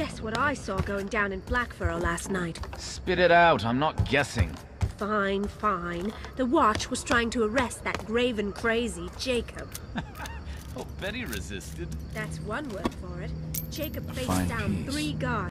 Guess what I saw going down in Blackfurrow last night? Spit it out, I'm not guessing. Fine, fine. The Watch was trying to arrest that graven crazy Jacob. Oh, Betty resisted. That's one word for it. Jacob faced down piece. three guards.